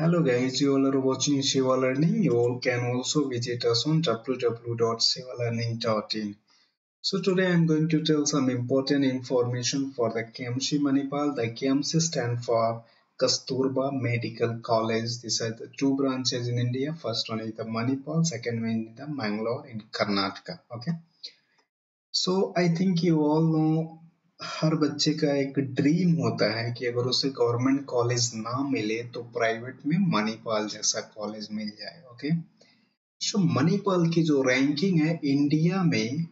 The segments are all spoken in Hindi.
Hello guys, you all are watching Shiva Learning. You all can also visit us on www.shivalearning.in. So today I'm going to tell some important information for the KMC Manipal. The KMC stand for Kasturba Medical College. These are the two branches in India. First one is the Manipal, second one is the Mangalore in Karnataka. Okay. So I think you all know हर बच्चे का एक ड्रीम होता है कि अगर उसे गवर्नमेंट कॉलेज ना मिले तो प्राइवेट में मणिपाल जैसा कॉलेज मिल जाए ओके सो मणिपाल की जो रैंकिंग है इंडिया में,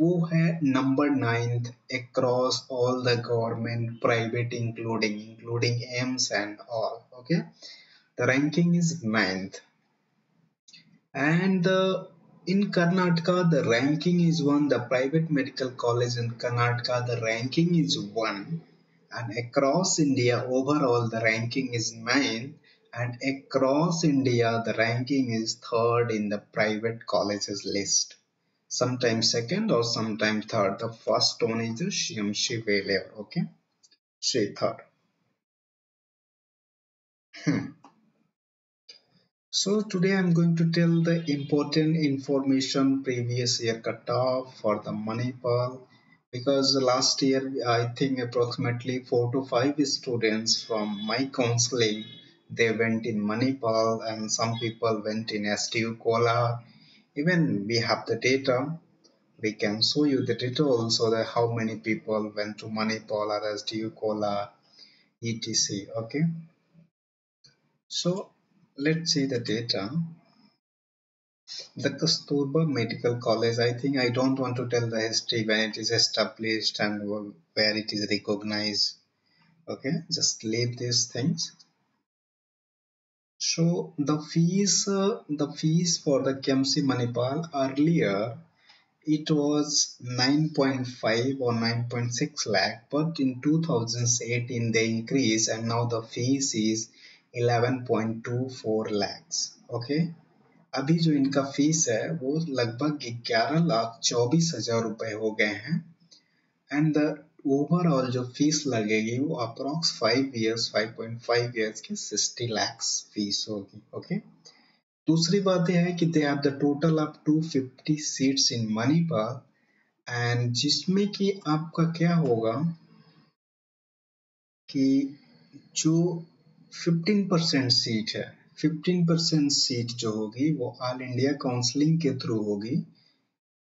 वो है number ninth across all the government private including including AIIMS and all okay the ranking is ninth and in Karnataka, the ranking is one. The private medical college in Karnataka, the ranking is one. And across India, overall, the ranking is nine. And across India, the ranking is third in the private colleges list. Sometimes second or sometimes third. The first one is the Shimshi Velayor. Okay. She third. Hmm. So today I'm going to tell the important information previous year cutoff for the Manipal because last year I think approximately 4 to 5 students from my counseling they went in Manipal and some people went in STU Kolar. Even we have the data we can show you the data also that how many people went to Manipal or STU Kolar etc okay so let's see the data. The Kasturba Medical College. I think I don't want to tell the history when it is established and where it is recognized. Okay just leave these things. So the fees uh, the fees for the KMC Manipal earlier it was 9.5 or 9.6 lakh but in 2018 they increased and now the fees is 11.24 lakhs okay अभी जो इनका फ़ीस है, वो लगभग 11 लाख चौबीस हज़ार रुपए हो गए हैं। एंड द ओवरऑल जो फ़ीस लगेगी, वो अप्रोक्स फाइव इयर्स 5.5 इयर्स की 60 लैक्स फ़ीस होगी ओके दूसरी बात यह है कि they have the total of 250 seats in Manipal and जिसमें कि आपका क्या होगा कि जो 15 परसेंट सीट है 15 परसेंट सीट जो होगी, वो ऑल इंडिया काउंसलिंग के थ्रू होगी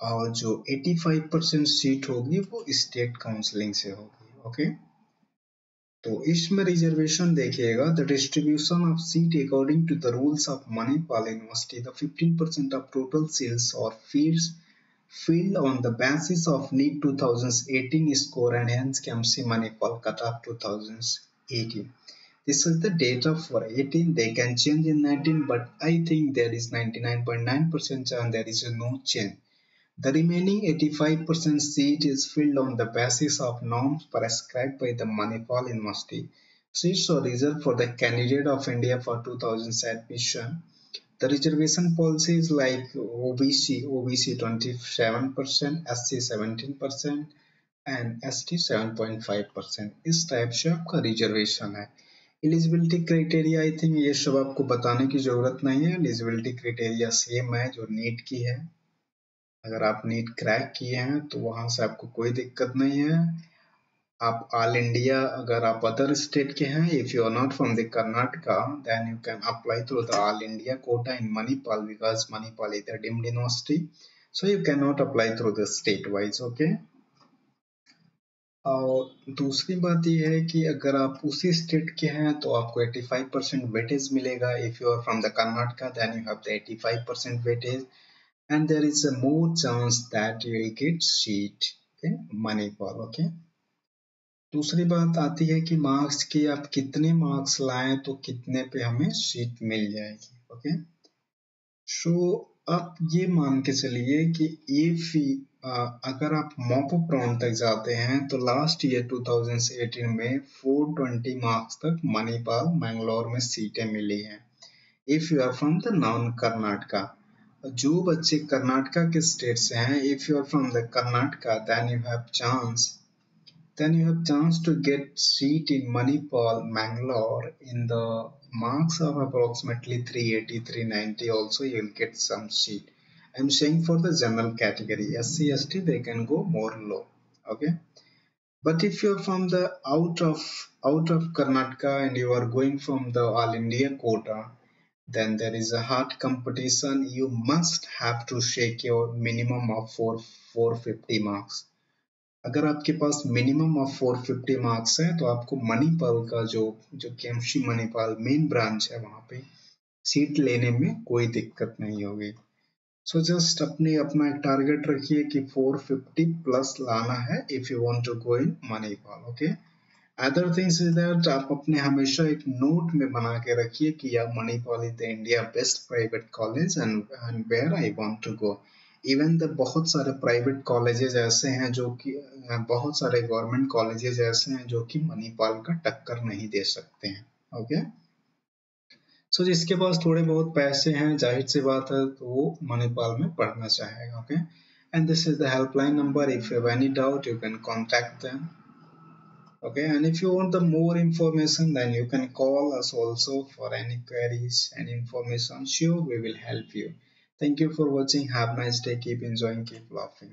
और जो 85 परसेंट सीट होगी, वो स्टेट काउंसलिंग से होगी ओके तो इसमें रिजर्वेशन देखिएगा the distribution of seat according to the rules of Manipal university the 15 percent of total seats और fields filled on the basis of NEET 2018 score and hence KMC Manipal cut off 2018. this is the data for 18 they can change in 19 but i think there is 99.9 percent chance there is no change the remaining 85% seat is filled on the basis of norms prescribed by the Manipal University. Seats are reserved for the candidate of India for 2000 admission. The reservation policy is like OBC, OBC 27%, SC 17% and ST 7.5%. इस टाइप से आपका रिजर्वेशन है Eligibility criteria I think ये सब आपको बताने की ज़रूरत नहीं है। एलिजिबिलिटी क्राइटेरिया सेम है जो नीट की है। अगर आप नीट क्रैक किए हैं तो वहाँ से आपको कोई दिक्कत नहीं है। आप ऑल इंडिया अगर आप अदर स्टेट के हैं if you are not from the Karnataka then you can apply through the all India quota in Manipal because Manipal is the deemed university so you cannot apply through the state wise okay? और दूसरी बात यह है कि अगर आप उसी स्टेट के हैं तो आपको 85 परसेंट वेटेज मिलेगा। If you are from the Karnataka then you have the 85 percent weightage and there is a more chance that you will get seat okay Manipal okay दूसरी बात आती है कि मार्क्स की आप कितने मार्क्स लाएँ तो कितने पे हमें सीट मिल जाएगी ओके सो आप ये मान के चलिए कि ये फ़ी अगर आप मॉपअप राउंड तक जाते हैं तो लास्ट ईयर 2018 में 420 मार्क्स तक मणिपाल मैंगलोर में सीटें मिली हैं if you are from the non Karnataka जो बच्चे कर्नाटका के स्टेट से हैं if you are from the Karnataka then you have chance then you have chance to get seat in Manipal, Mangalore in the marks of approximately 380, 390 also you'll get some seat. I'm saying for the general category, SC, ST, they can go more low. Okay. But if you're from the out of out of Karnataka and you are going from the All India quota, then there is a hard competition. You must have to shake your minimum of 4 450 marks. अगर आपके पास मिनिमम ऑफ 450 मार्क्स है तो आपको मणिपाल का जो जो केमशी मणिपाल मेन ब्रांच है वहां पे सीट लेने में कोई दिक्कत नहीं होगी सो जस्ट अपने अपना एक टारगेट रखिए कि 450 प्लस लाना है if you want to go in money Manipal okay other things is that आप अपने हमेशा एक नोट में बना के रखिए कि या Manipal is the India best private college and and where I want to go even the बहुत सारे प्राइवेट कॉलेजेस ऐसे हैं जो कि, बहुत सारे गवर्नमेंट कॉलेजेस ऐसे हैं जो कि मणिपाल का टक्कर नहीं दे सकते हैं ओके सो so, जिसके पास थोड़े बहुत पैसे हैं ज़ाहिर सी बात है तो वो मणिपाल में पढ़ना चाहेगा okay and this is the helpline number if you any doubt you can contact than okay and if you want the more information then you can call us also for any queries and information sure we will help you thank you for watching have nice day keep enjoying keep laughing